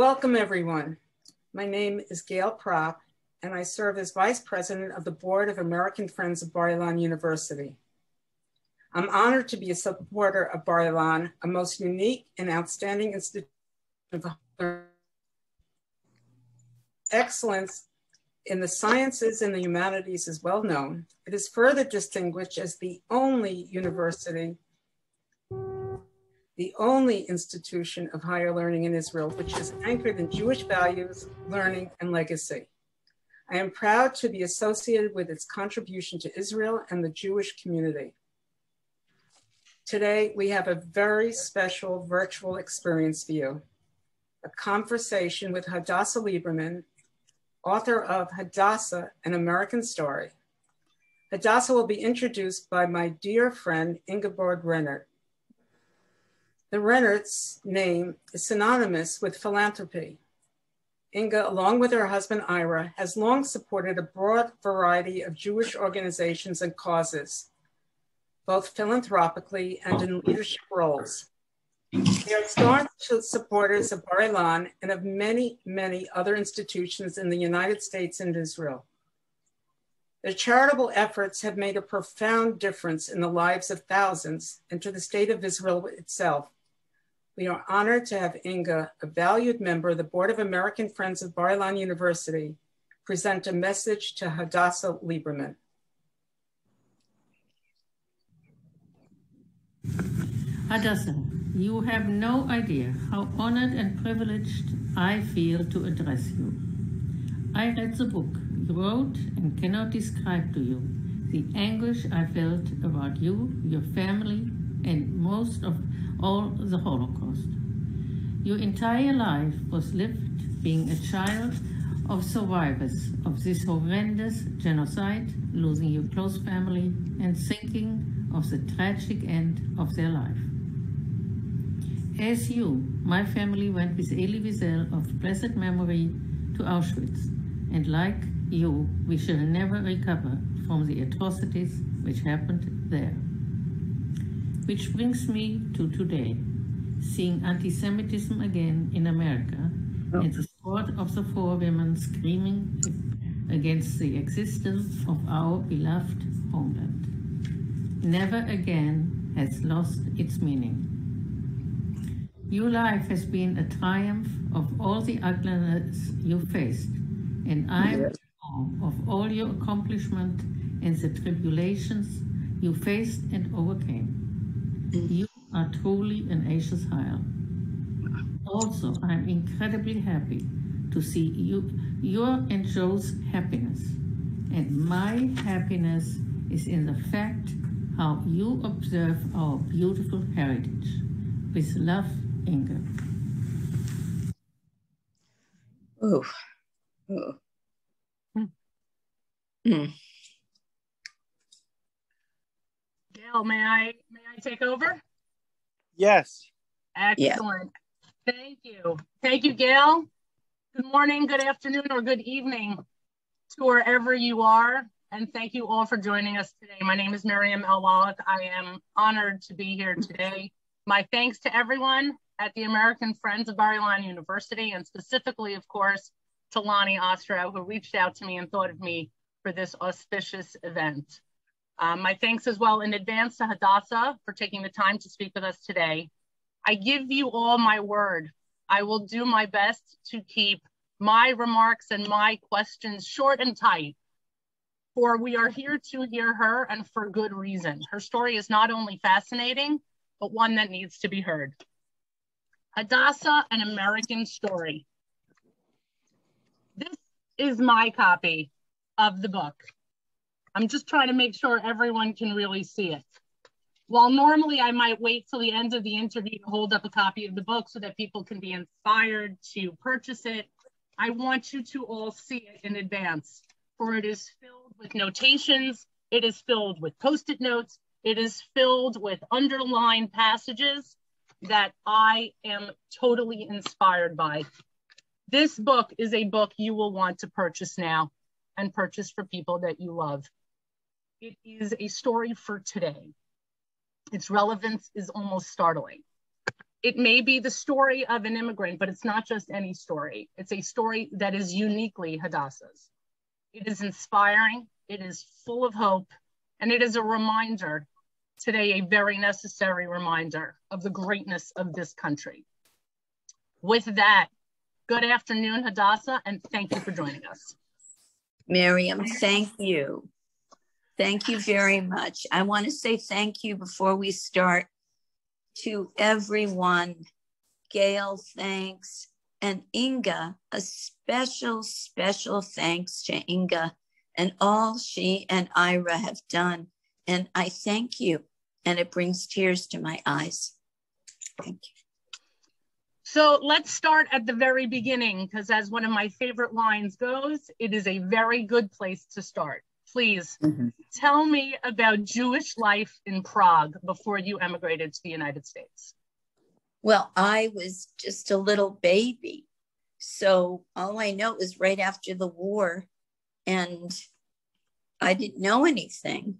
Welcome everyone. My name is Gail Prop and I serve as Vice President of the Board of American Friends of Bar Ilan University. I'm honored to be a supporter of Bar Ilan, a most unique and outstanding institution of excellence in the sciences and the humanities is well known. It is further distinguished as the only university, the only institution of higher learning in Israel, which is anchored in Jewish values, learning, and legacy. I am proud to be associated with its contribution to Israel and the Jewish community. Today, we have a very special virtual experience for you, a conversation with Hadassah Lieberman, author of Hadassah, An American Story. Hadassah will be introduced by my dear friend, Ingeborg Rennert. The Rennert's name is synonymous with philanthropy. Inga, along with her husband Ira, has long supported a broad variety of Jewish organizations and causes, both philanthropically and in leadership roles. They are staunch supporters of Bar Ilan and of many, many other institutions in the United States and Israel. Their charitable efforts have made a profound difference in the lives of thousands and to the state of Israel itself. We are honored to have Inga, a valued member of the Board of American Friends of Bar Ilan University, present a message to Hadassah Lieberman. Hadassah, you have no idea how honored and privileged I feel to address you. I read the book you wrote and cannot describe to you the anguish I felt about you, your family, and most of all the Holocaust. Your entire life was lived being a child of survivors of this horrendous genocide, losing your close family, and thinking of the tragic end of their life. As you, my family went with Elie Wiesel of blessed memory to Auschwitz, and like you, we shall never recover from the atrocities which happened there. Which brings me to today, seeing anti-Semitism again in America, oh. and the sport of the four women screaming against the existence of our beloved homeland. Never again has lost its meaning. Your life has been a triumph of all the ugliness you faced, and I'm yes. of all your accomplishment and the tribulations you faced and overcame. You are truly an Eishes Chayil. Also, I'm incredibly happy to see you, your and Joe's happiness. And my happiness is in the fact how you observe our beautiful heritage. With love, Inga. Oh. oh. Mm. Gail, may I take over? Yes. Excellent. Yeah. Thank you. Thank you, Gail. Good morning, good afternoon, or good evening to wherever you are. And thank you all for joining us today. My name is Miriam El Wallach. I am honored to be here today. My thanks to everyone at the American Friends of Bar Ilan University, and specifically, of course, to Lonnie Ostrow, who reached out to me and thought of me for this auspicious event. Um, my thanks as well in advance to Hadassah for taking the time to speak with us today. I give you all my word. I will do my best to keep my remarks and my questions short and tight, for we are here to hear her and for good reason. Her story is not only fascinating, but one that needs to be heard. Hadassah, an American story. This is my copy of the book. I'm just trying to make sure everyone can really see it. While normally I might wait till the end of the interview to hold up a copy of the book so that people can be inspired to purchase it, I want you to all see it in advance, for it is filled with notations, it is filled with post-it notes, it is filled with underlined passages that I am totally inspired by. This book is a book you will want to purchase now and purchase for people that you love. It is a story for today. Its relevance is almost startling. it may be the story of an immigrant, but it's not just any story. It's a story that is uniquely Hadassah's. It is inspiring, it is full of hope, and it is a reminder today, a very necessary reminder of the greatness of this country. With that, good afternoon, Hadassah, and thank you for joining us. Miriam, thank you. Thank you very much. I want to say thank you before we start to everyone. Gail, thanks. And Inga, a special, special thanks to Inga and all she and Ira have done. And I thank you. And it brings tears to my eyes. Thank you. So let's start at the very beginning, because as one of my favorite lines goes, it is a very good place to start. Please mm-hmm. tell me about Jewish life in Prague before you emigrated to the United States. Well, I was just a little baby. So all I know is right after the war, and I didn't know anything.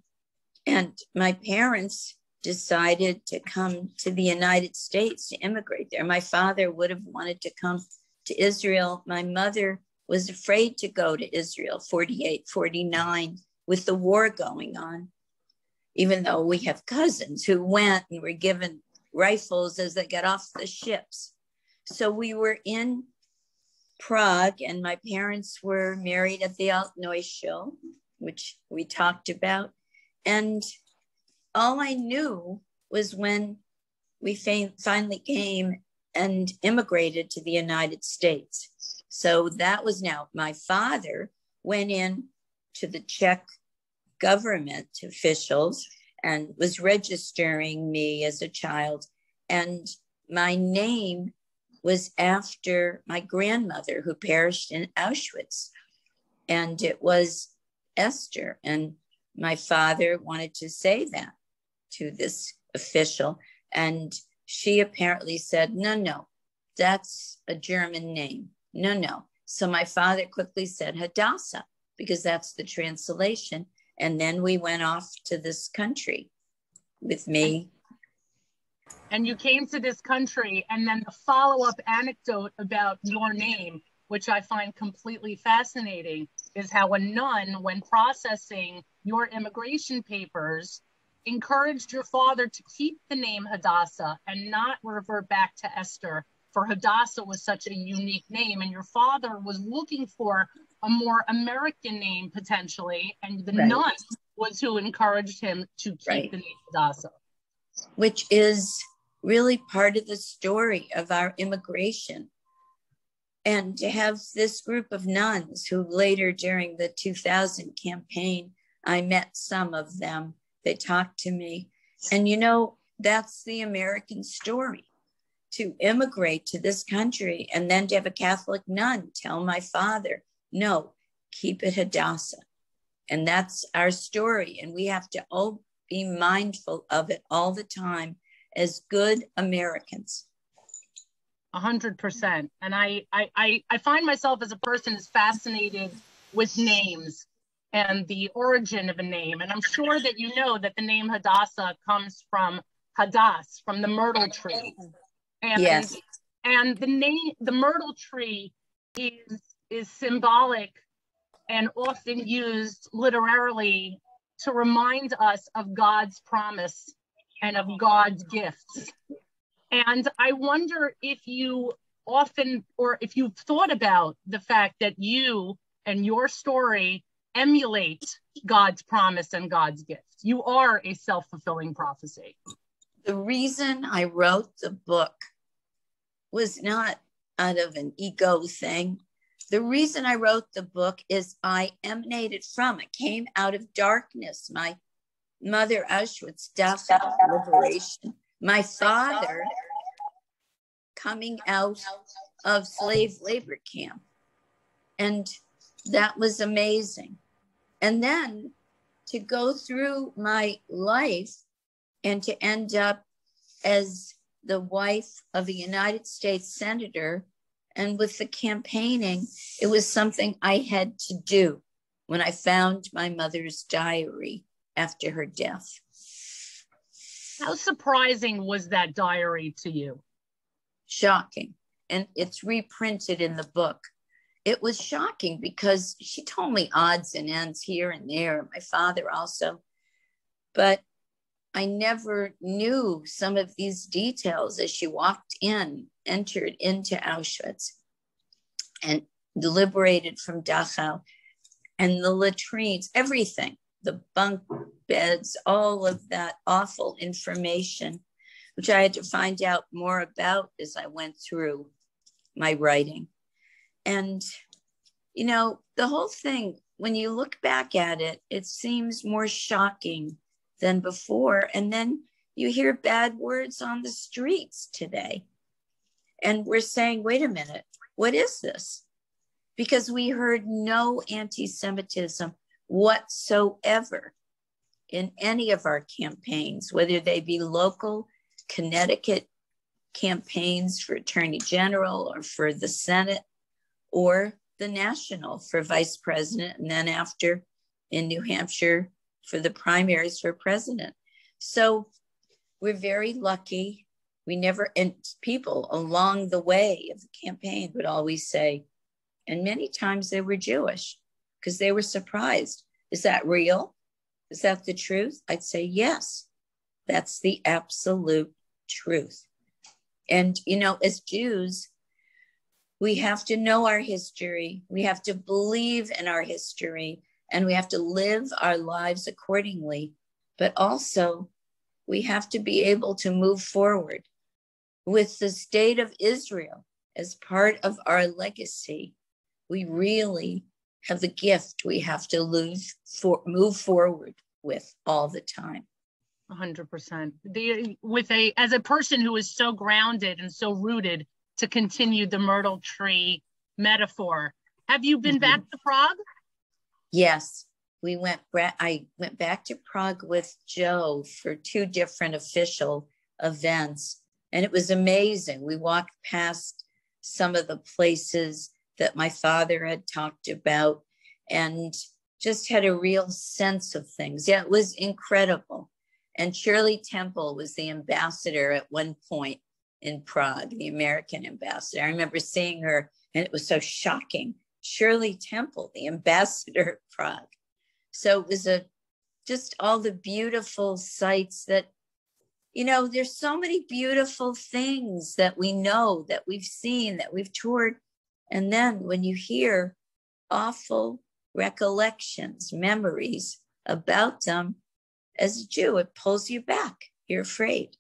And my parents decided to come to the United States to immigrate there. My father would have wanted to come to Israel. My mother was afraid to go to Israel 48, 49 with the war going on, even though we have cousins who went and were given rifles as they got off the ships. So we were in Prague, and my parents were married at the Altneuschul, which we talked about. And all I knew was when we finally came and immigrated to the United States. So that was now my father went in to the Czech government officials and was registering me as a child. And my name was after my grandmother who perished in Auschwitz. And it was Esther. And my father wanted to say that to this official. And she apparently said, no, no, that's a German name. No, no. So my father quickly said Hadassah, because that's the translation. And then we went off to this country with me. And you came to this country, and then the follow up anecdote about your name, which I find completely fascinating, is how a nun, when processing your immigration papers, encouraged your father to keep the name Hadassah and not revert back to Esther, for Hadassah was such a unique name. And your father was looking for a more American name potentially, and the right. nun was who encouraged him to keep right. the name Hadassah. Which is really part of the story of our immigration. And to have this group of nuns who later during the 2000 campaign, I met some of them they talked to me. And you know, that's the American story to immigrate to this country and then to have a Catholic nun tell my father, no, keep it Hadassah. And that's our story. And we have to all be mindful of it all the time as good Americans. A hundred percent. And I, I, I find myself as a person is fascinated with names and the origin of a name. And I'm sure that you know that the name Hadassah comes from Hadass, from the myrtle tree. And, yes. And the name, the myrtle tree is, is symbolic and often used literally to remind us of God's promise and of God's gifts. And I wonder if you often, or if you've thought about the fact that you and your story emulate God's promise and God's gift. You are a self fulfilling prophecy. The reason I wrote the book was not out of an ego thing. The reason I wrote the book is I emanated from it, came out of darkness. My mother, Auschwitz, death, liberation. My father coming out of slave labor camp. And that was amazing. And then to go through my life and to end up as the wife of a United States Senator and with the campaigning, it was something I had to do when I found my mother's diary after her death. How surprising was that diary to you? shocking. And it's reprinted in the book. It was shocking because she told me odds and ends here and there, my father also. But I never knew some of these details as she walked in, entered into Auschwitz, and liberated from Dachau, and the latrines, everything, the bunk beds, all of that awful information which I had to find out more about as I went through my writing. And, you know, the whole thing, when you look back at it, it seems more shocking than before. And then you hear bad words on the streets today. And we're saying, wait a minute, what is this? Because we heard no anti Semitism whatsoever in any of our campaigns, whether they be local Connecticut campaigns for attorney general or for the Senate or the national for vice president, and then after in New Hampshire for the primaries for president. So we're very lucky. We never, and people along the way of the campaign would always say, and many times they were Jewish because they were surprised. Is that real? Is that the truth? I'd say, yes, that's the absolute truth. And, you know, as Jews, we have to know our history, we have to believe in our history, and we have to live our lives accordingly. But also, we have to be able to move forward with the state of Israel as part of our legacy. We really have the gift we have to lose for, move forward with all the time. 100% the with a as a person who is so grounded and so rooted to continue the myrtle tree metaphor have you been mm-hmm. back to prague yes we went i went back to prague with joe for two different official events and it was amazing we walked past some of the places that my father had talked about and just had a real sense of things yeah it was incredible and Shirley Temple was the ambassador at one point in Prague, the American ambassador. I remember seeing her and it was so shocking. Shirley Temple, the ambassador of Prague. So it was a just all the beautiful sights that, you know, there's so many beautiful things that we know, that we've seen, that we've toured. And then when you hear awful recollections, memories about them, as a Jew, it pulls you back. You're afraid.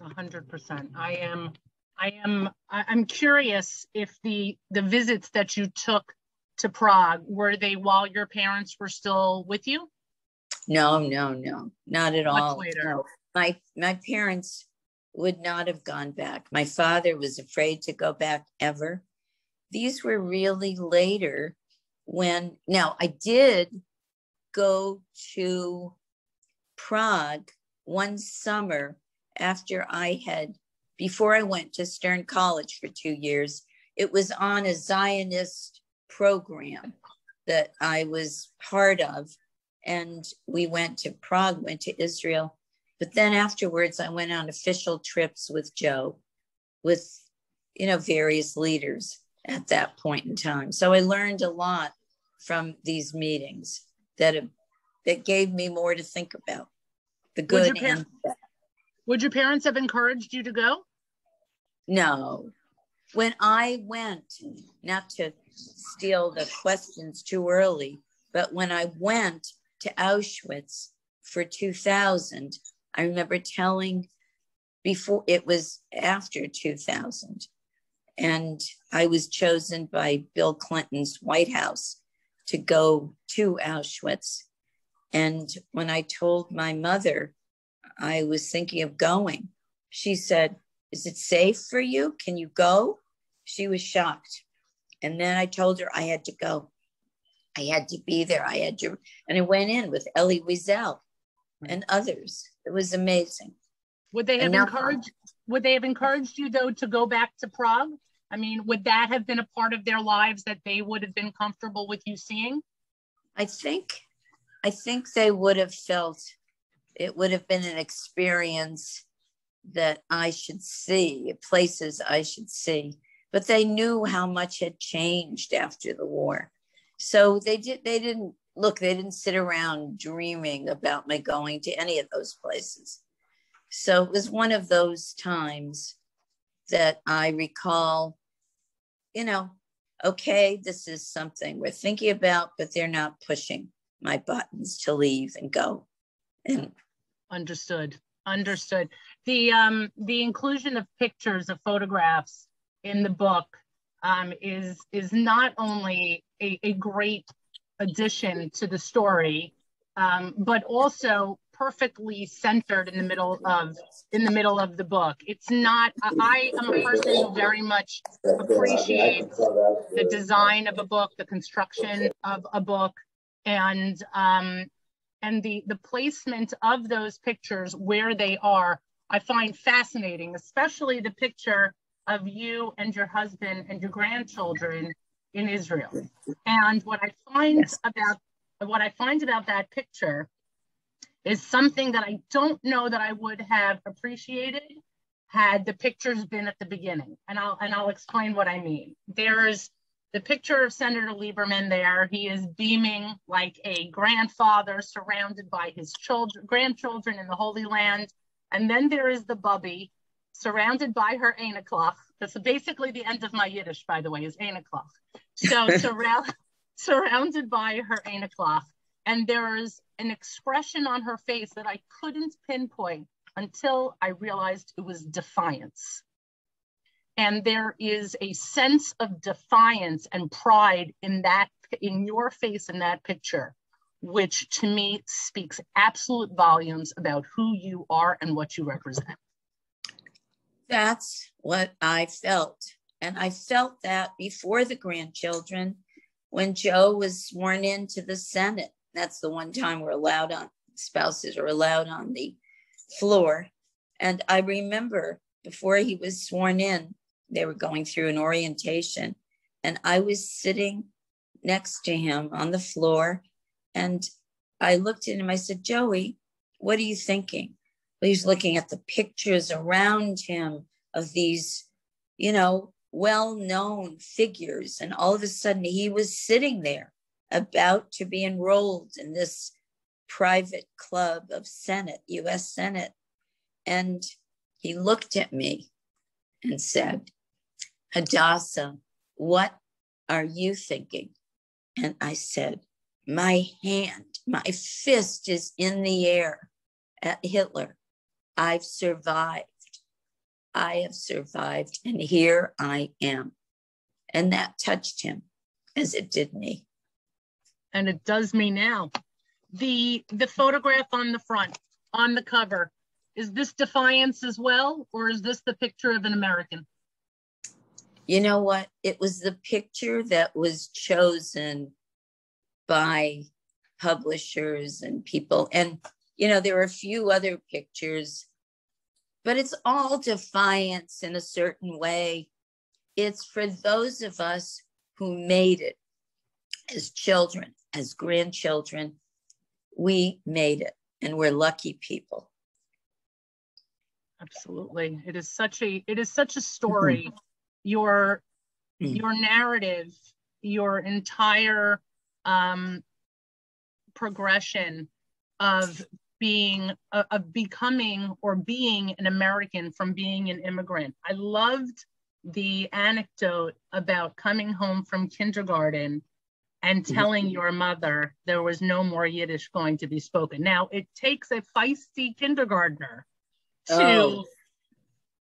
A hundred percent. I am. I am. I'm curious if the the visits that you took to Prague were they while your parents were still with you? No, no, no, not at Much all. Later. No. My my parents would not have gone back. My father was afraid to go back ever. These were really later when now I did go to Prague one summer after I had, before I went to Stern College for two years. It was on a Zionist program that I was part of. And we went to Prague, went to Israel. But then afterwards, I went on official trips with Joe, with, you know, various leaders at that point in time. So I learned a lot from these meetings that that gave me more to think about the good and would your parents have encouraged you to go? No. When i went not to steal the questions too early but when i went to auschwitz for 2000 i remember telling before it was after 2000 and i was chosen by bill clinton's white house to go to Auschwitz. And when I told my mother I was thinking of going, she said, Is it safe for you? Can you go? She was shocked. And then I told her I had to go. I had to be there. I had to, and I went in with Elie Wiesel hmm. and others. It was amazing. Would they have encouraged? Would they have encouraged you though to go back to Prague? I mean, would that have been a part of their lives that they would have been comfortable with you seeing? I think, I think they would have felt it would have been an experience that I should see, places I should see, but they knew how much had changed after the war. So they did they didn't look, they didn't sit around dreaming about my going to any of those places. So it was one of those times that I recall, you know, okay, this is something we're thinking about, but they're not pushing my buttons to leave and go. And understood. Understood. The um the inclusion of pictures of photographs in the book um, is is not only a, a great addition to the story, um, but also perfectly centered in the middle of in the middle of the book. It's not. I am a person who very much appreciates the design of a book, the construction of a book, and um, and the the placement of those pictures where they are. I find fascinating, especially the picture of you and your husband and your grandchildren in Israel. And what I find yes. about what I find about that picture is something that I don't know that I would have appreciated had the pictures been at the beginning. And I'll and I'll explain what I mean. There's the picture of Senator Lieberman there. He is beaming like a grandfather surrounded by his children, grandchildren in the Holy Land. And then there is the bubby surrounded by her Einaklach. That's basically the end of my Yiddish, by the way, is Einaklach. So surround, surrounded by her Einaklach. And there's an expression on her face that I couldn't pinpoint until I realized it was defiance. And there is a sense of defiance and pride in that, in your face in that picture, which to me speaks absolute volumes about who you are and what you represent. That's what I felt. And I felt that before the grandchildren when Joe was sworn into the Senate. That's the one time we're allowed on, spouses are allowed on the floor. And I remember before he was sworn in, they were going through an orientation. And I was sitting next to him on the floor. And I looked at him, I said, Joey, what are you thinking? well, He's looking at the pictures around him of these, you know, well known figures. And all of a sudden, he was sitting there about to be enrolled in this private club of Senate, US Senate. And he looked at me and said, Hadassah, what are you thinking? And I said, My hand, my fist is in the air at Hitler. I've survived. I have survived, and here I am. And that touched him as it did me. And it does me now. The the photograph on the front, on the cover, is this defiance as well, or is this the picture of an American? You know what? It was the picture that was chosen by publishers and people. And you know, there are a few other pictures, but it's all defiance in a certain way. It's for those of us who made it as children, as grandchildren. We made it, and we're lucky people. Absolutely, it is such a it is such a story. Mm-hmm. Your mm-hmm. your narrative, your entire um, progression of being uh, of becoming or being an American from being an immigrant. I loved the anecdote about coming home from kindergarten and mm-hmm. telling your mother there was no more Yiddish going to be spoken. Now it takes a feisty kindergartner to. Oh.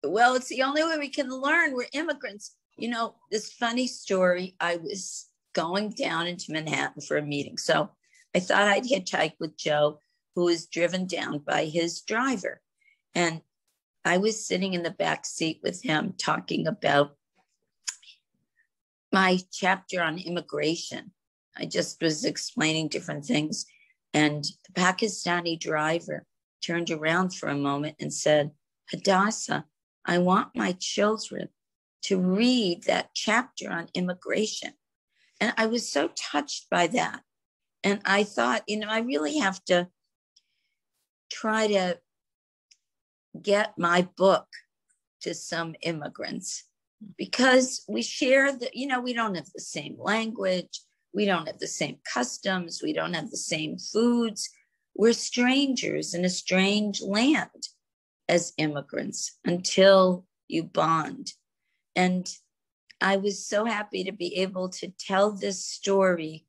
Well, it's the only way we can learn. We're immigrants. You know, this funny story. I was going down into Manhattan for a meeting, so I thought I'd hitchhike with Joe who was driven down by his driver. And I was sitting in the back seat with him talking about my chapter on immigration. I just was explaining different things. And the Pakistani driver turned around for a moment and said, Hadassah, I want my children to read that chapter on immigration. And I was so touched by that. And I thought, you know, I really have to try to get my book to some immigrants because we share the, you know, we don't have the same language, we don't have the same customs, we don't have the same foods. We're strangers in a strange land as immigrants until you bond. And I was so happy to be able to tell this story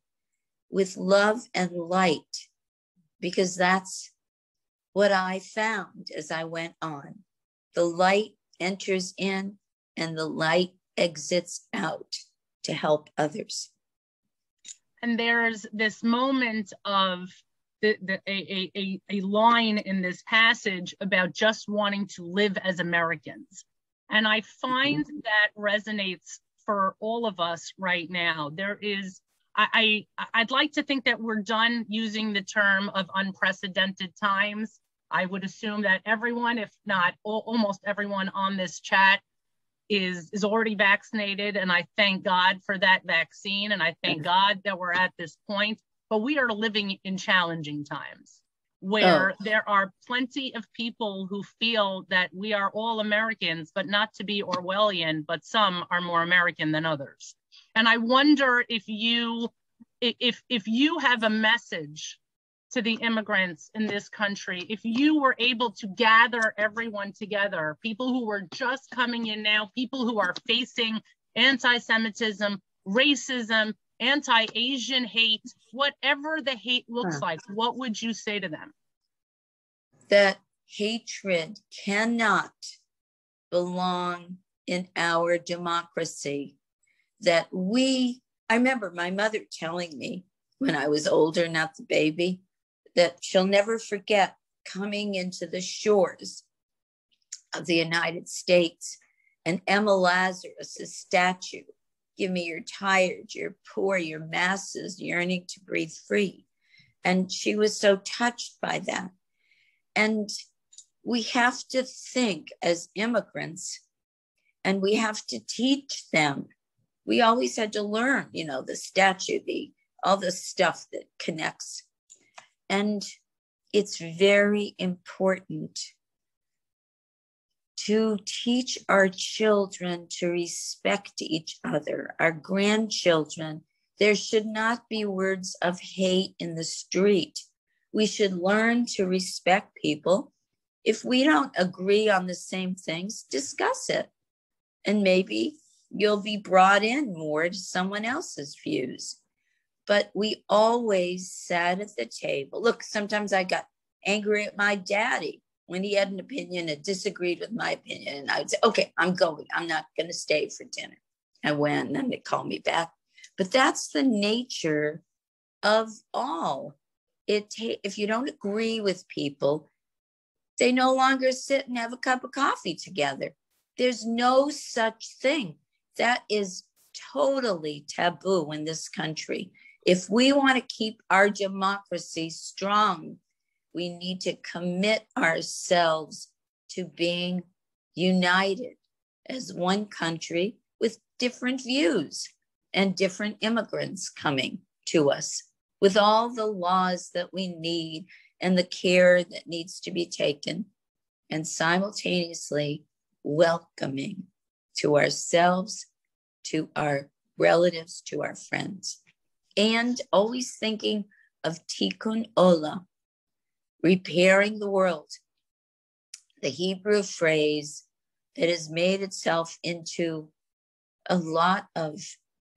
with love and light because that's what I found as I went on. The light enters in and the light exits out to help others. And there's this moment of the, the, a, a, a line in this passage about just wanting to live as Americans. And I find mm-hmm. that resonates for all of us right now. There is, I, I, I'd like to think that we're done using the term of unprecedented times. I would assume that everyone, if not all, almost everyone on this chat, is is already vaccinated, and I thank God for that vaccine, and I thank God that we're at this point. But we are living in challenging times where oh. there are plenty of people who feel that we are all Americans, but not to be Orwellian, but some are more American than others. And I wonder if you if if you have a message to the immigrants in this country, if you were able to gather everyone together, people who were just coming in now, people who are facing anti-Semitism, racism, anti-Asian hate, whatever the hate looks like, what would you say to them? That hatred cannot belong in our democracy. That we, I remember my mother telling me when I was older, not the baby, that she'll never forget coming into the shores of the United States and Emma Lazarus' statue Give me you're tired, you're poor, your masses yearning to breathe free. And she was so touched by that. And we have to think as immigrants and we have to teach them. We always had to learn, you know, the statue, the all the stuff that connects. And it's very important to teach our children to respect each other, our grandchildren. There should not be words of hate in the street. We should learn to respect people. If we don't agree on the same things, discuss it. And maybe you'll be brought in more to someone else's views. But we always sat at the table. Look, sometimes I got angry at my daddy when he had an opinion that disagreed with my opinion, and I would say, okay, I'm going. I'm not going to stay for dinner. I went, and then they called me back. But that's the nature of all. It if you don't agree with people, they no longer sit and have a cup of coffee together. There's no such thing. That is totally taboo in this country. If we want to keep our democracy strong, we need to commit ourselves to being united as one country with different views and different immigrants coming to us with all the laws that we need and the care that needs to be taken, and simultaneously welcoming to ourselves, to our relatives, to our friends, and always thinking of tikkun olam, repairing the world, the Hebrew phrase that has made itself into a lot of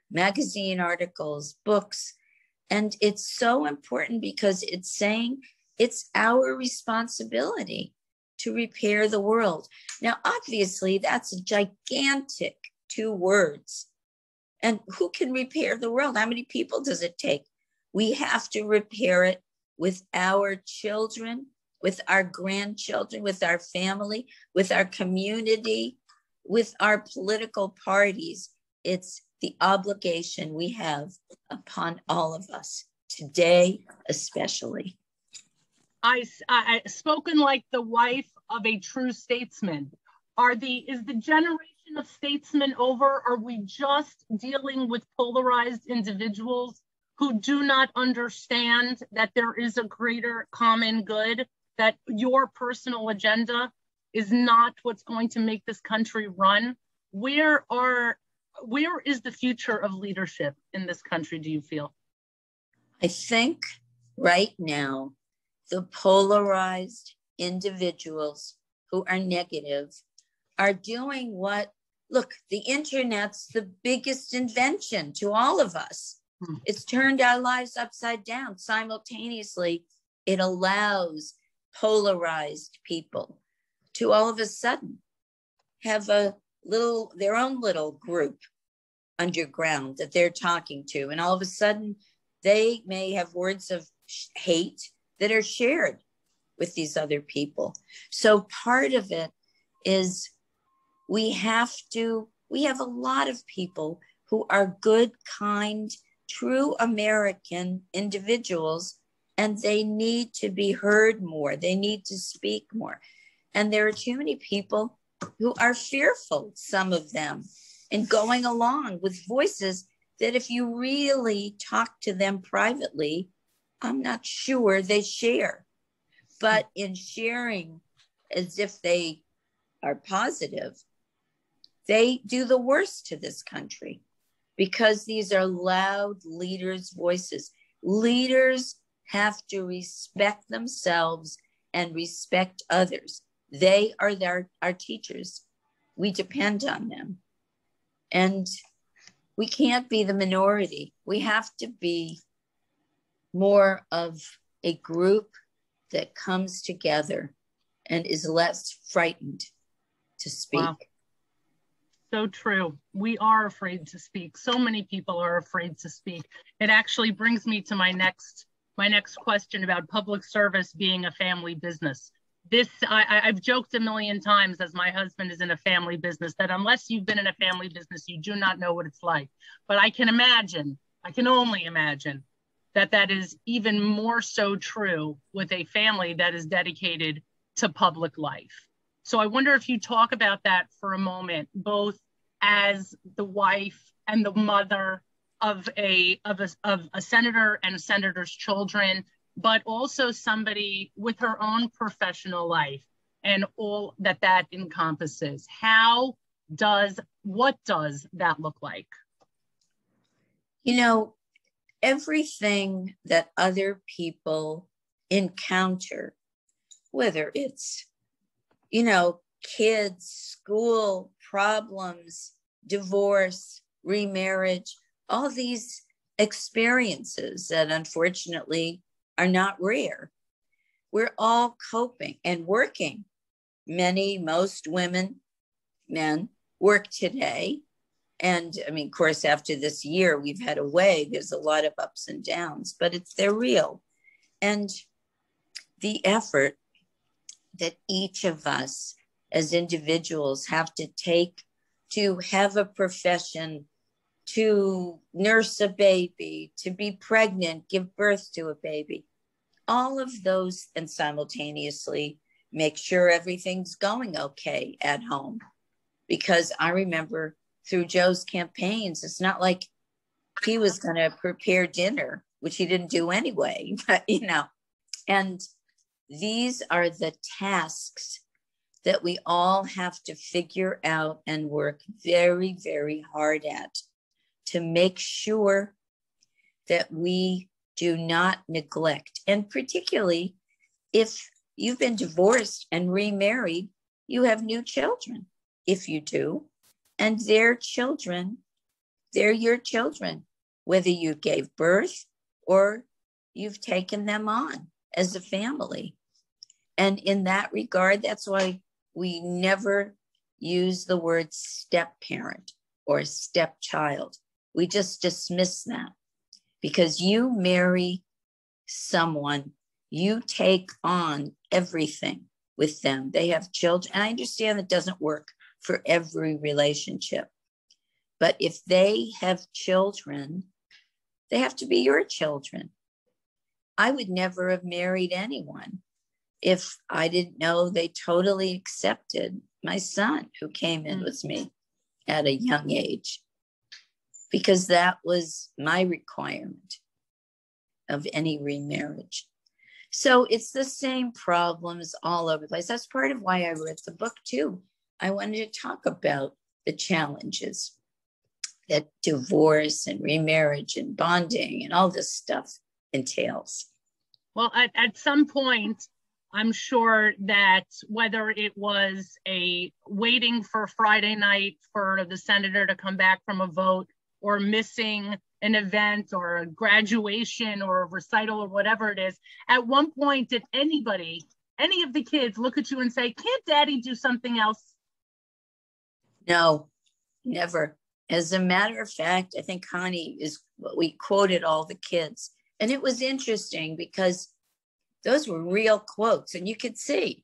magazine articles, books. And it's so important because it's saying it's our responsibility to repair the world. Now, obviously, that's a gigantic two words. And who can repair the world? How many people does it take? We have to repair it with our children, with our grandchildren, with our family, with our community, with our political parties. It's the obligation we have upon all of us today, especially. I, I spoken like the wife of a true statesman. Are the is the generation of statesmen over? Are we just dealing with polarized individuals who do not understand that there is a greater common good, that your personal agenda is not what's going to make this country run. Where are where is the future of leadership in this country, do you feel? I think right now, the polarized individuals who are negative are doing what, look, the internet's the biggest invention to all of us. Hmm. It's turned our lives upside down. Simultaneously, it allows polarized people to all of a sudden have a little their own little group underground that they're talking to and all of a sudden they may have words of hate that are shared with these other people so part of it is we have to we have a lot of people who are good kind true american individuals and they need to be heard more. They need to speak more. And there are too many people who are fearful, some of them, and going along with voices that if you really talk to them privately, I'm not sure they share. But in sharing as if they are positive, they do the worst to this country because these are loud leaders' voices. Leaders have to respect themselves and respect others. They are their, our teachers. We depend on them. And we can't be the minority. We have to be more of a group that comes together and is less frightened to speak. Wow. So true. We are afraid to speak. So many people are afraid to speak. It actually brings me to my next my next question about public service being a family business this I, I've joked a million times as my husband is in a family business that unless you've been in a family business, you do not know what it's like. But I can imagine, I can only imagine that that is even more so true with a family that is dedicated to public life. So I wonder if you talk about that for a moment, both as the wife and the mother of a of a, of a senator and a senator's children but also somebody with her own professional life and all that that encompasses. How does, what does that look like? You know, everything that other people encounter, whether it's, you know, kids, school, problems, divorce, remarriage, all these experiences that unfortunately are not rare. We're all coping and working. Many, most women, men work today. And I mean, of course, after this year we've had a away, there's a lot of ups and downs, but it's they're real. And the effort that each of us as individuals have to take to have a profession, to nurse a baby, to be pregnant, give birth to a baby all of those and simultaneously make sure everything's going okay at home. Because I remember through Joe's campaigns, it's not like he was going to prepare dinner, which he didn't do anyway, but you know, and these are the tasks that we all have to figure out and work very, very hard at to make sure that we do not neglect. And particularly if you've been divorced and remarried, you have new children, if you do, and their children, they're your children, whether you gave birth or you've taken them on as a family. And in that regard, that's why we never use the word step parent or stepchild. We just dismiss that because you marry someone, you take on everything with them. They have children. And I understand it doesn't work for every relationship. But if they have children, they have to be your children. I would never have married anyone if I didn't know they totally accepted my son who came in with me mm-hmm. at a young age because that was my requirement of any remarriage. So it's the same problems all over the place. That's part of why I wrote the book too. I wanted to talk about the challenges that divorce and remarriage and bonding and all this stuff entails. Well, at, at some point, I'm sure that whether it was a waiting for Friday night for the senator to come back from a vote or missing an event or a graduation or a recital or whatever it is, at one point did anybody, any of the kids look at you and say, can't daddy do something else? No, never. As a matter of fact, I think Connie is what we quoted all the kids. And it was interesting because those were real quotes, and you could see.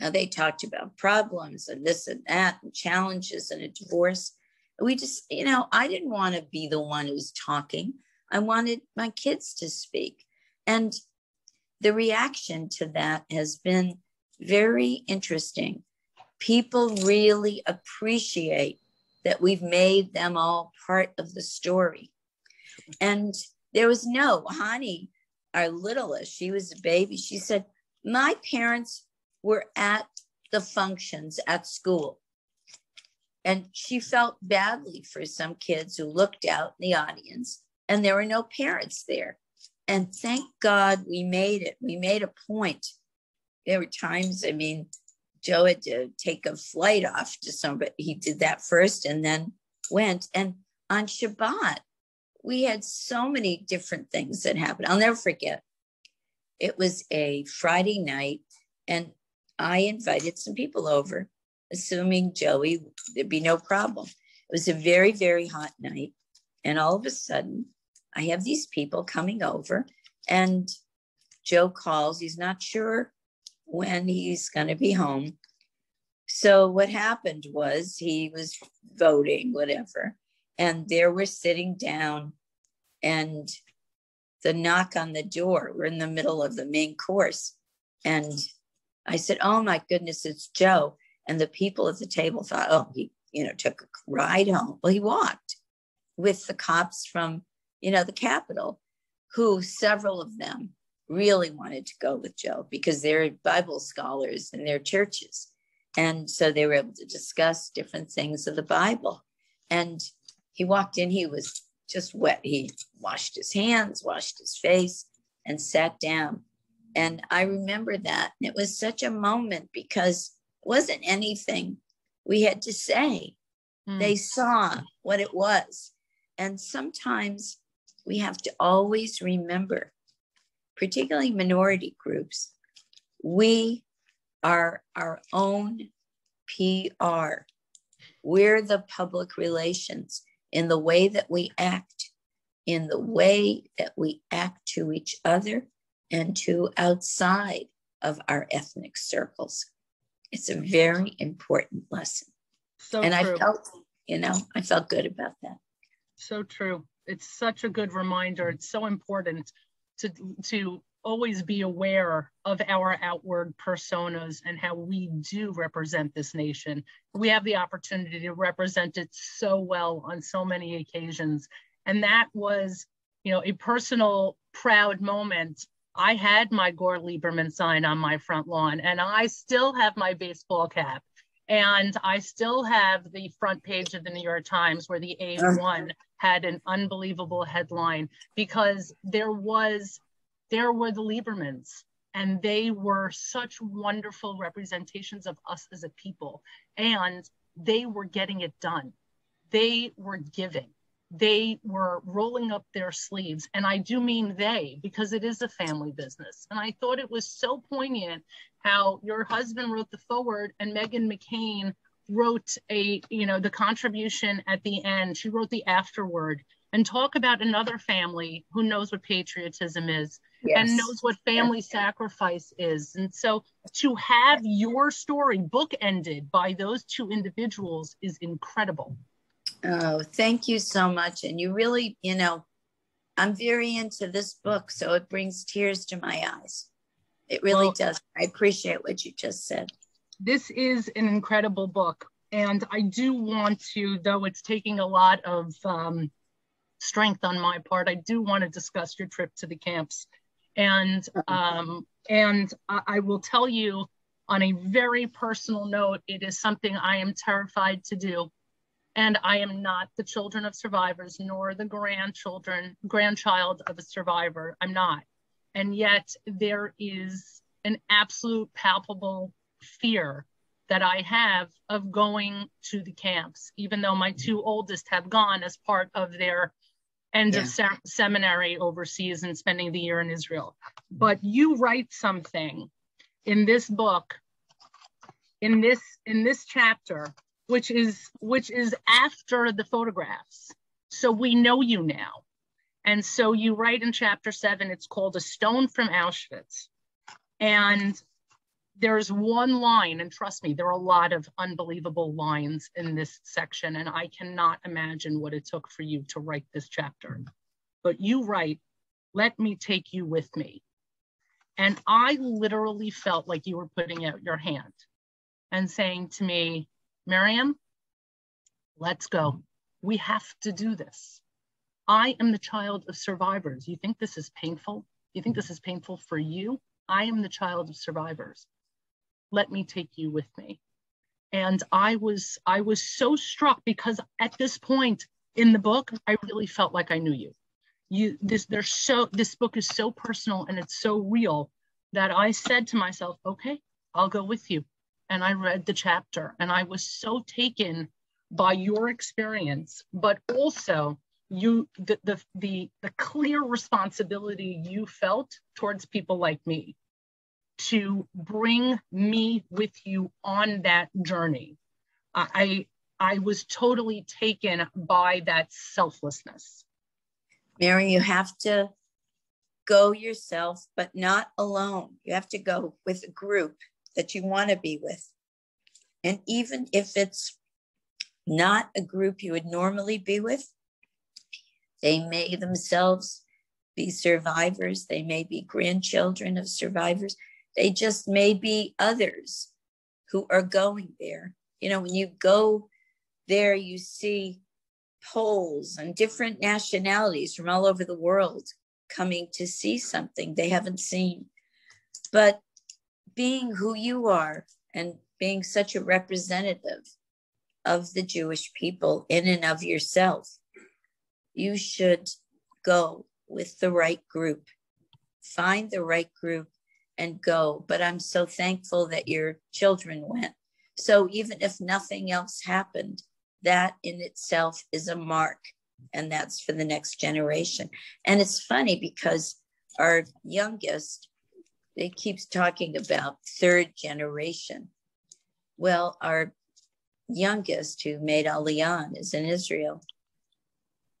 Now they talked about problems and this and that, and challenges and a divorce. We just, you know, I didn't want to be the one who's talking. I wanted my kids to speak. And the reaction to that has been very interesting. People really appreciate that we've made them all part of the story. And there was no, Hani, our littlest, she was a baby. She said, My parents were at the functions at school. And she felt badly for some kids who looked out in the audience and there were no parents there. And thank God we made it. We made a point. There were times, I mean, Joe had to take a flight off to somebody. He did that first and then went. And on Shabbat, we had so many different things that happened. I'll never forget. It was a Friday night, and I invited some people over, assuming Joey, there'd be no problem. It was a very, very hot night. And all of a sudden, I have these people coming over, and Joe calls. He's not sure when he's going to be home. So what happened was he was voting, whatever, and there we're sitting down, and the knock on the door. We're in the middle of the main course, and I said, "Oh my goodness, it's Joe." And the people at the table thought, "Oh, he, you know, took a ride home." Well, he walked with the cops from, you know, the Capitol, who several of them really wanted to go with Joe because they're Bible scholars in their churches. And so they were able to discuss different things of the Bible. And he walked in, he was just wet. He washed his hands, washed his face, and sat down. And I remember that. And it was such a moment because it wasn't anything we had to say. Mm. They saw what it was. And sometimes we have to always remember particularly minority groups, we are our own PR. We're the public relations in the way that we act, in the way that we act to each other and to outside of our ethnic circles. It's a very important lesson. So and true. I felt, you know, I felt good about that. So true. It's such a good reminder. It's so important to to always be aware of our outward personas and how we do represent this nation. We have the opportunity to represent it so well on so many occasions. And that was, you know, a personal proud moment. I had my Gore Lieberman sign on my front lawn and I still have my baseball cap. And I still have the front page of the New York Times where the A1 uh-huh. had an unbelievable headline because there was there were the Liebermans, and they were such wonderful representations of us as a people. And they were getting it done. They were giving. They were rolling up their sleeves. And I do mean they, because it is a family business. And I thought it was so poignant how your husband wrote the forward and Meghan McCain wrote a, you know, the contribution at the end. She wrote the afterword and talk about another family who knows what patriotism is yes. and knows what family sacrifice is. And so to have your story bookended by those two individuals is incredible. Oh, thank you so much. And you really, you know, I'm very into this book, so it brings tears to my eyes. It really well, does. I appreciate what you just said. This is an incredible book. And I do want to, though it's taking a lot of um, strength on my part. I do want to discuss your trip to the camps And um, and I, I will tell you on a very personal note, it is something I am terrified to do. And I am not the children of survivors, nor the grandchildren, grandchild of a survivor. I'm not. And yet there is an absolute palpable fear that I have of going to the camps, even though my two oldest have gone as part of their end yeah. of se- seminary overseas and spending the year in Israel. But you write something in this book, in this in this chapter, which is which is after the photographs. So we know you now. And so you write in chapter seven, it's called A Stone from Auschwitz. And there's one line, and trust me, there are a lot of unbelievable lines in this section, and I cannot imagine what it took for you to write this chapter. But you write, Let me take you with me. And I literally felt like you were putting out your hand and saying to me, Miriam, let's go. We have to do this. I am the child of survivors. You think this is painful? You think this is painful for you? I am the child of survivors let me take you with me. And i was i was so struck because at this point in the book i really felt like i knew you. You this there's so this book is so personal and it's so real that i said to myself okay i'll go with you. And i read the chapter and i was so taken by your experience but also you the the the, the clear responsibility you felt towards people like me to bring me with you on that journey. I, I was totally taken by that selflessness. Mary, you have to go yourself, but not alone. You have to go with a group that you want to be with. And even if it's not a group you would normally be with, they may themselves be survivors, they may be grandchildren of survivors. They just may be others who are going there. You know, when you go there, you see Poles and different nationalities from all over the world coming to see something they haven't seen. But being who you are and being such a representative of the Jewish people in and of yourself, you should go with the right group. Find the right group and go. But I'm so thankful that your children went. So even if nothing else happened, that in itself is a mark, and that's for the next generation. And it's funny because our youngest, they keeps talking about third generation. Well, our youngest who made Aliyah is in Israel.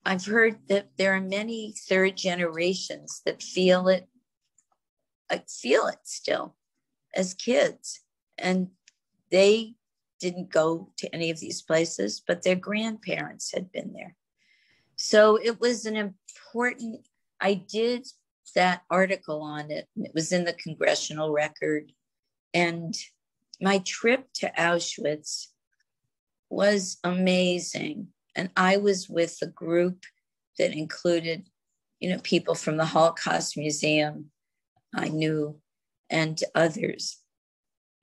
I've heard that there are many third generations that feel it I feel it still as kids. And they didn't go to any of these places, but their grandparents had been there. So it was an important, I did that article on it. It was in the congressional record. And my trip to Auschwitz was amazing. And I was with a group that included, you know, people from the Holocaust Museum, I knew and others.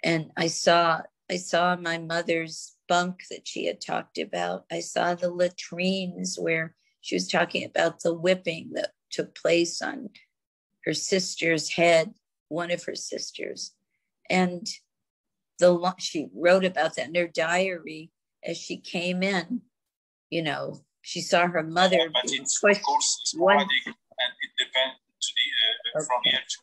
And I saw I saw my mother's bunk that she had talked about. I saw the latrines where she was talking about the whipping that took place on her sister's head, one of her sisters. And the she wrote about that in her diary as she came in. You know, she saw her mother. Yeah, but it's of course sporadic and it depends uh, okay. from year to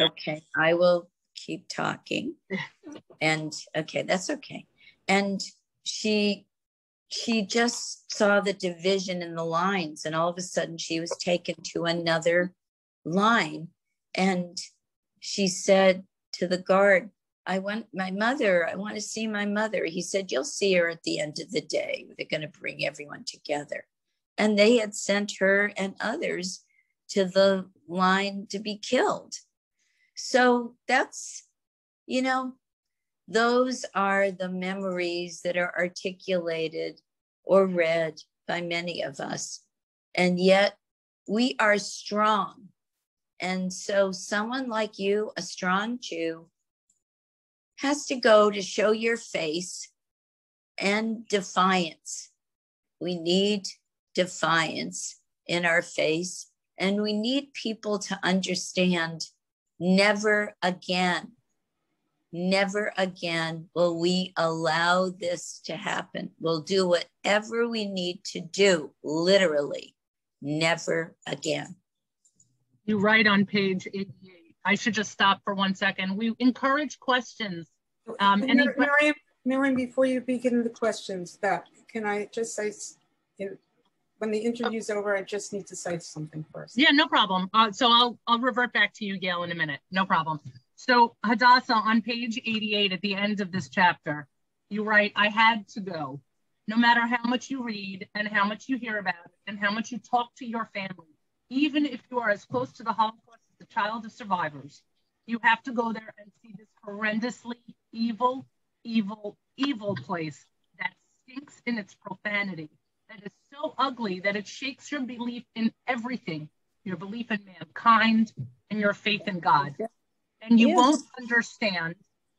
Okay, I will keep talking. and okay, that's okay. And she she just saw the division in the lines and all of a sudden she was taken to another line. And she said to the guard i want my mother i want to see my mother. He said you'll see her at the end of the day. They're going to bring everyone together. And they had sent her and others to the line to be killed so that's, you know, those are the memories that are articulated or read by many of us. And yet we are strong And so, someone like you, a strong Jew, has to go to show your face and defiance. We need defiance in our face, and we need people to understand never again, never again will we allow this to happen. We'll do whatever we need to do, literally, never again. You write on page 88. I should just stop for one second. We encourage questions. Um, any Miriam, Miriam, before you begin the questions, that can I just say, when the interview's oh. over, I just need to say something first. Yeah, no problem. Uh, so I'll I'll revert back to you, Gail, in a minute. No problem. So Hadassah, on page 88 at the end of this chapter, you write, I had to go. No matter how much you read and how much you hear about it and how much you talk to your family, even if you are as close to the Holocaust as the child of survivors, you have to go there and see this horrendously evil, evil, evil place that stinks in its profanity, so ugly that it shakes your belief in everything your belief in mankind and your faith in God. And you yes. won't understand,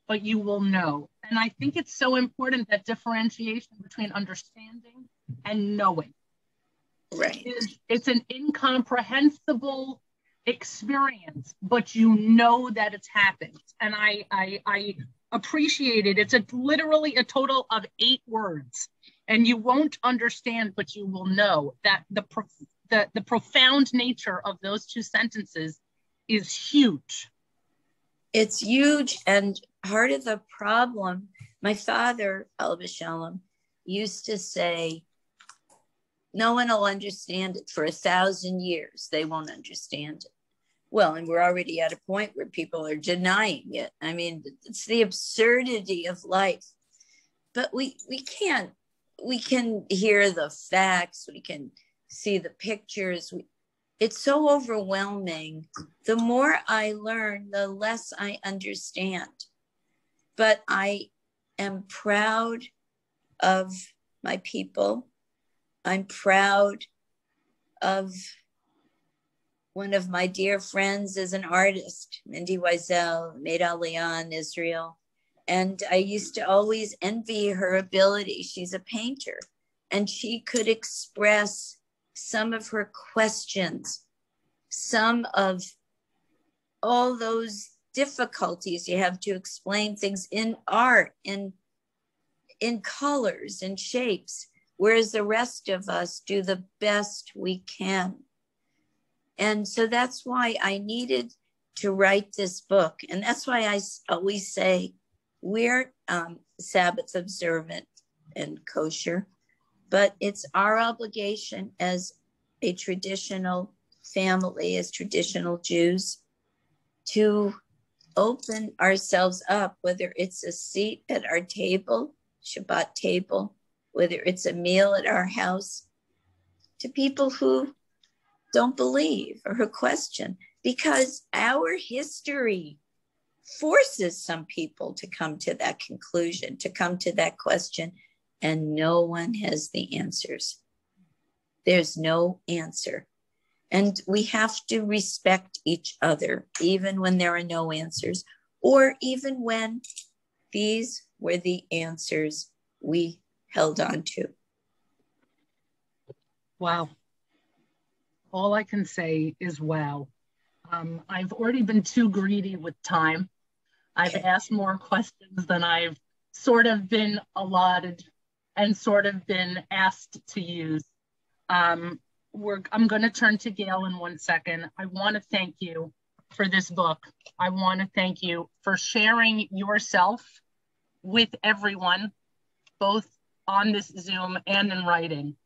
but you will know. And I think it's so important that differentiation between understanding and knowing. Right. It's, it's an incomprehensible experience, but you know that it's happened. And I I, I appreciate it. It's a literally a total of eight words. And you won't understand, but you will know that the the, the profound nature of those two sentences is huge. It's huge. And part of the problem, my father, alav hashalom, used to say, no one will understand it for a thousand years. They won't understand it. Well, and we're already at a point where people are denying it. I mean, it's the absurdity of life. But we we can't we can hear the facts, we can see the pictures. We, it's so overwhelming. The more I learn, the less I understand. But I am proud of my people. I'm proud of one of my dear friends is an artist, Mindy made Aliyah in Israel. And I used to always envy her ability. She's a painter and she could express some of her questions, some of all those difficulties you have to explain things in art, in, in colors and shapes, whereas the rest of us do the best we can. And so that's why I needed to write this book. And that's why I always say we're um, Sabbath observant and kosher but it's our obligation as a traditional family, as traditional Jews, to open ourselves up, whether it's a seat at our table, Shabbat table, whether it's a meal at our house, to people who don't believe or who question, because our history forces some people to come to that conclusion, to come to that question and no one has the answers. There's no answer. And we have to respect each other, even when there are no answers, or even when these were the answers we held on to. Wow. All I can say is wow. Um, I've already been too greedy with time. I've asked more questions than I've sort of been allotted and sort of been asked to use. Um, we're, I'm going to turn to Gail in one second. I want to thank you for this book. I want to thank you for sharing yourself with everyone, both on this Zoom and in writing.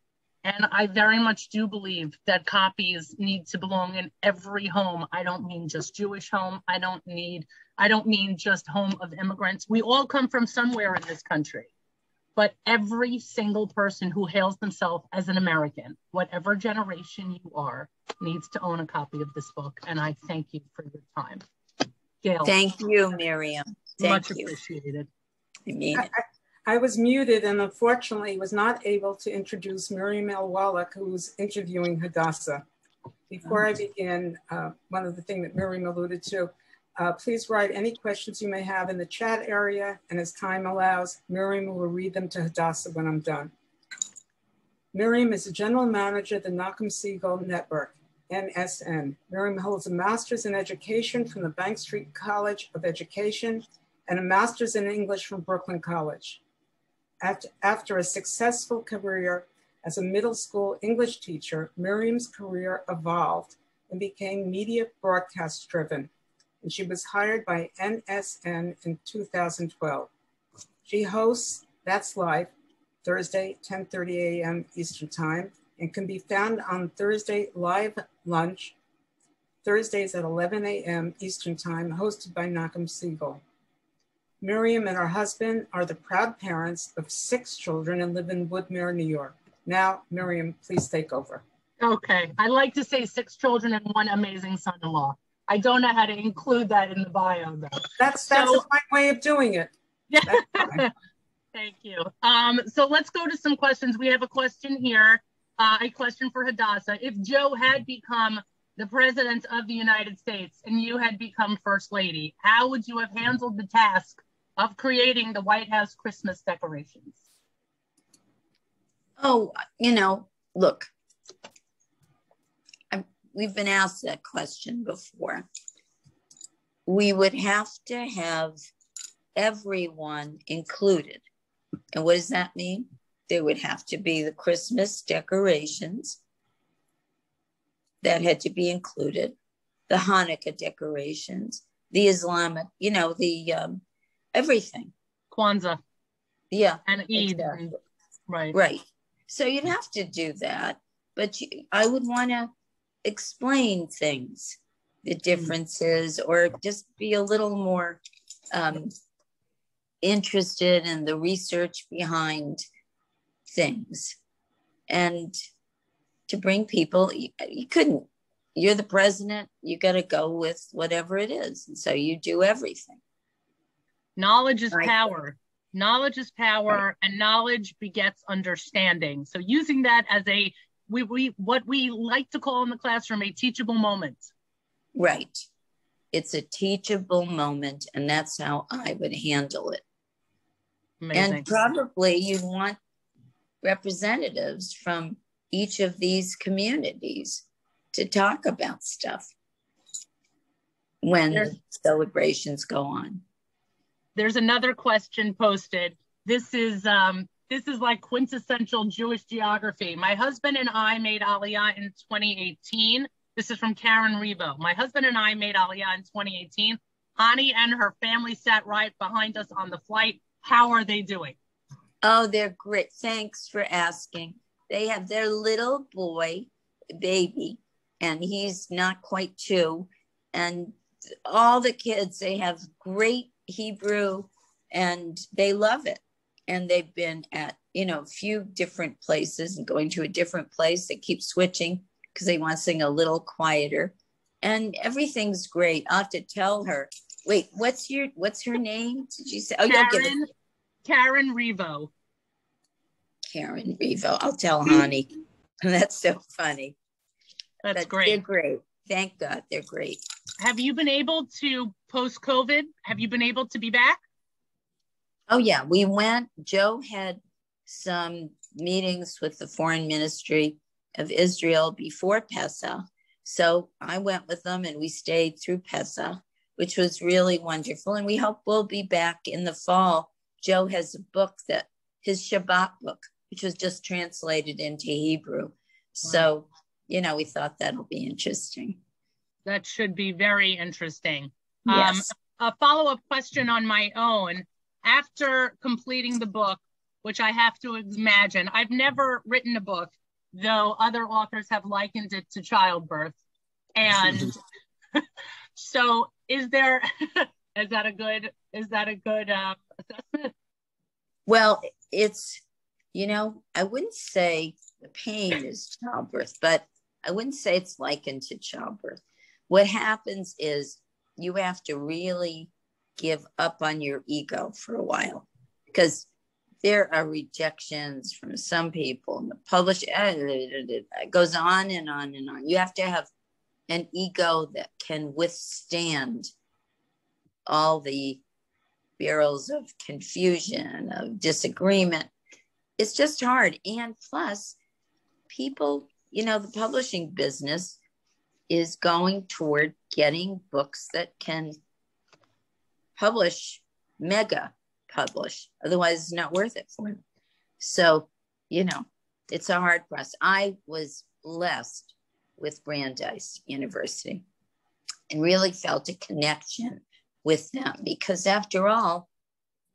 And I very much do believe that copies need to belong in every home. I don't mean just Jewish home. I don't need, I don't mean just home of immigrants. We all come from somewhere in this country but every single person who hails themselves as an American, whatever generation you are, needs to own a copy of this book. And I thank you for your time. Gail. Thank you, Miriam. Thank much you. appreciated. I mean I, was muted and unfortunately was not able to introduce Miriam L. Wallach, who was interviewing Hadassah. Before I begin, uh, one of the things that Miriam alluded to, uh, please write any questions you may have in the chat area, and as time allows, Miriam will read them to Hadassah when I'm done. Miriam is the general manager of the Nachum Segal Network, NSN. Miriam holds a master's in education from the Bank Street College of Education and a master's in English from Brooklyn College. After, a successful career as a middle school English teacher, Miriam's career evolved and became media broadcast driven, and she was hired by NSN in 2012. She hosts That's Life, Thursday, 10.30 a.m. Eastern Time, and can be found on Thursday Live Lunch, Thursdays at 11 a.m. Eastern Time, hosted by Nachum Segal. Miriam and her husband are the proud parents of six children and live in Woodmere, New York. Now, Miriam, please take over. Okay. I like to say six children and one amazing son-in-law. I don't know how to include that in the bio though. That's that's so, a fine way of doing it. Yeah. Thank you. Um, so let's go to some questions. We have a question here, uh, a question for Hadassah. If Joe had become the president of the United States and you had become first lady, how would you have handled the task of creating the White House Christmas decorations? Oh, you know, look, I'm, we've been asked that question before. We would have to have everyone included. And what does that mean? There would have to be the Christmas decorations that had to be included, the Hanukkah decorations, the Islamic, you know, the um, everything. Kwanzaa. Yeah. And Eid. Exactly. Right. Right. So you'd have to do that. But you, I would want to explain things, the mm. differences, or just be a little more um, interested in the research behind things. And to bring people, you, you couldn't. You're the president, you got to go with whatever it is. And so you do everything. Knowledge is power. Knowledge is power, right. and knowledge begets understanding. So using that as a we, we what we like to call in the classroom a teachable moment. Right. It's a teachable moment, and that's how I would handle it. Amazing. And probably you'd want representatives from each of these communities to talk about stuff when there's, celebrations go on. There's another question posted. This is um, this is like quintessential Jewish geography. My husband and I made Aliyah in 2018. This is from Karen Rebo. My husband and I made Aliyah in 2018. Hani and her family sat right behind us on the flight. How are they doing? Oh, they're great. Thanks for asking. They have their little boy, baby, and he's not quite two. And all the kids, they have great Hebrew and they love it. And they've been at, you know, a few different places and going to a different place. They keep switching because they want to sing a little quieter. And everything's great. I'll have to tell her. Wait, what's your what's her name? Did you say? Oh, Karen, give it. Karen Revo. Karen Revo. I'll tell Hani. That's so funny. That's but great. They're great. Thank God they're great. Have you been able to post COVID? Have you been able to be back? Oh yeah, we went. Joe had some meetings with the foreign ministry of Israel before Pesach. So I went with them and we stayed through Pesach, which was really wonderful. And we hope we'll be back in the fall. Joe has a book that his Shabbat book which was just translated into Hebrew. Wow. So, you know, we thought that'll be interesting. That should be very interesting. Yes. Um, a follow up question on my own. After completing the book, which I have to imagine, I've never written a book, though other authors have likened it to childbirth. And so, is there, is that a good, is that a good uh, assessment? Well, it's you know, I wouldn't say the pain is childbirth, but I wouldn't say it's likened to childbirth. What happens is you have to really give up on your ego for a while because there are rejections from some people and the publish uh, it goes on and on and on. You have to have an ego that can withstand all the barrels of confusion, of disagreement. It's just hard. And plus, people, you know, the publishing business is going toward getting books that can publish, mega publish. Otherwise, it's not worth it for them. So, you know, it's a hard press. I was blessed with Brandeis University and really felt a connection with them because, after all,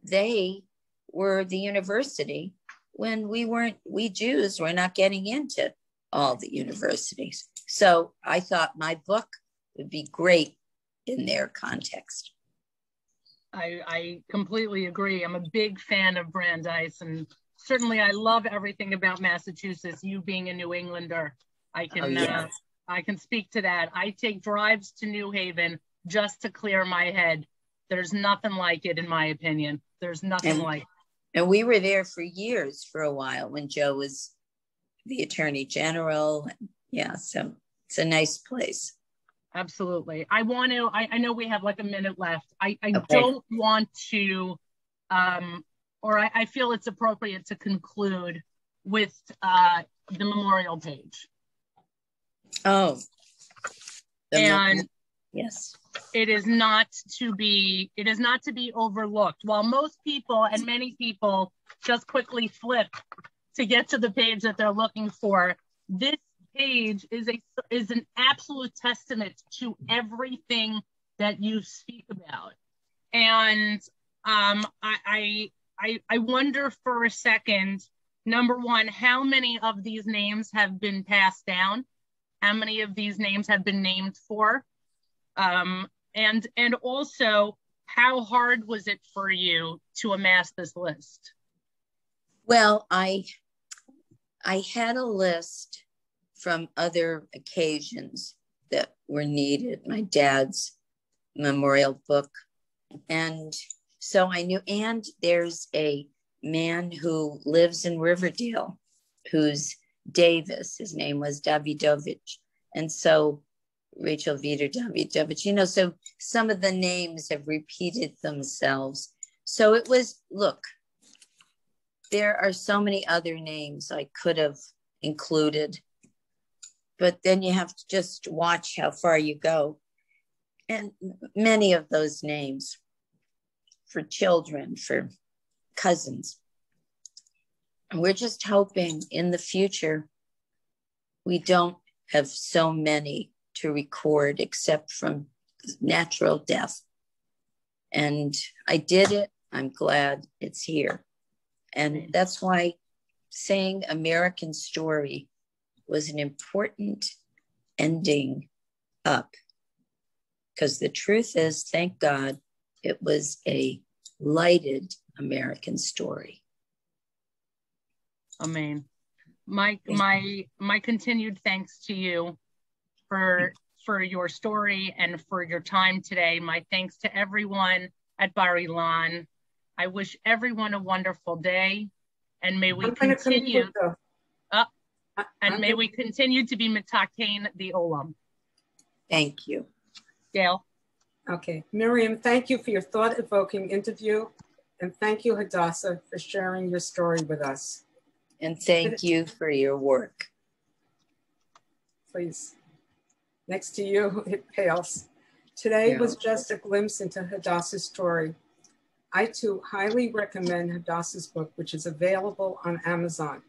they were the university when we weren't, we Jews were not getting into all the universities. So I thought my book would be great in their context. I, I completely agree. I'm a big fan of Brandeis, and certainly I love everything about Massachusetts. You being a New Englander, I can oh, yes. uh, I can speak to that. I take drives to New Haven just to clear my head. There's nothing like it, in my opinion. There's nothing and, like. And we were there for years, for a while, when Joe was the Attorney General. Yeah, so it's a nice place. Absolutely. I want to, I, I know we have like a minute left. I, I okay. don't want to, um, or I, I feel it's appropriate to conclude with uh, the memorial page. Oh. and yes. It is not to be, it is not to be overlooked. While most people and many people just quickly flip to get to the page that they're looking for, this page is a is an absolute testament to everything that you speak about. And um, I, I I wonder for a second, number one, how many of these names have been passed down? How many of these names have been named for? Um, and and also, how hard was it for you to amass this list? Well, I I had a list from other occasions that were needed, my dad's memorial book. And so I knew, and there's a man who lives in Riverdale who's Davis. His name was Davidovich. And so Rachel Viter Davidovich, you know, so some of the names have repeated themselves. So it was, look, there are so many other names I could have included but then you have to just watch how far you go. And many of those names for children, for cousins. And we're just hoping in the future we don't have so many to record except from natural death. And I did it. I'm glad it's here. And that's why saying American story was an important ending up. Because the truth is, thank God, it was a lighted American story. Amen. My my my continued thanks to you for for your story and for your time today. My thanks to everyone at Bar Ilan. I wish everyone a wonderful day, and may we continue. And may we continue to be mitakein the olam. Thank you. Gail. Okay, Miriam, thank you for your thought-evoking interview, and thank you, Hadassah, for sharing your story with us. And thank you for your work. Please. Next to you, it pales. Today yeah. was just a glimpse into Hadassah's story. I too highly recommend Hadassah's book, which is available on Amazon.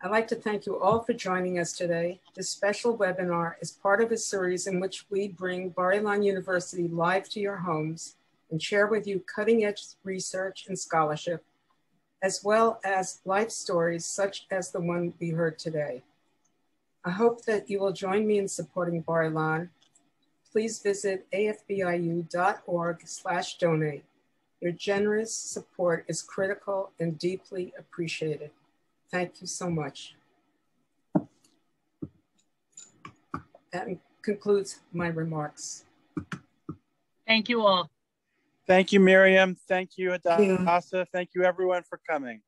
I'd like to thank you all for joining us today. This special webinar is part of a series in which we bring Bar-Ilan University live to your homes and share with you cutting edge research and scholarship, as well as life stories such as the one we heard today. I hope that you will join me in supporting Bar-Ilan. Please visit afbiu.org slash donate. Your generous support is critical and deeply appreciated. Thank you so much. That concludes my remarks. Thank you all. Thank you, Miriam. Thank you, Thank you. Thank you, everyone, for coming.